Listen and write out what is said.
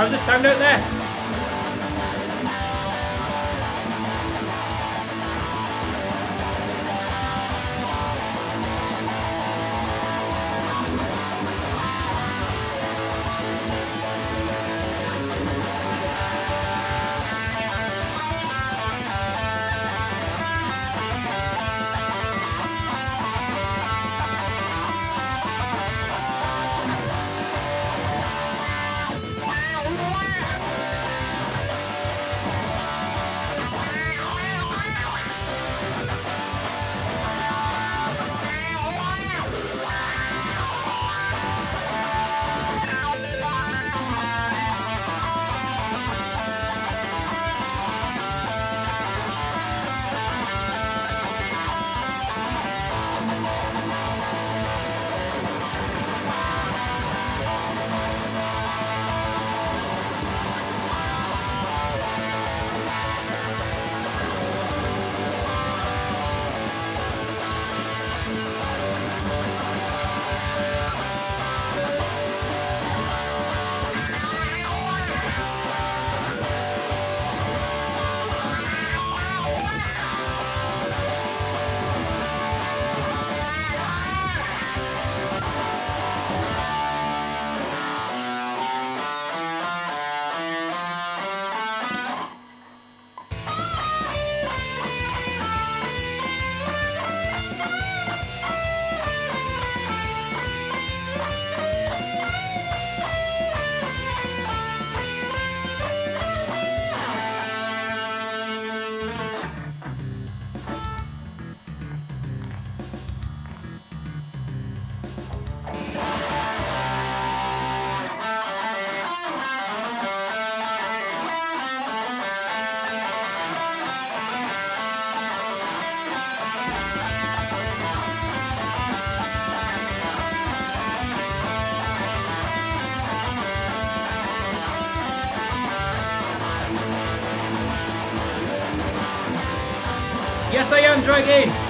How's it sound out there? Yes, I am, Dragon!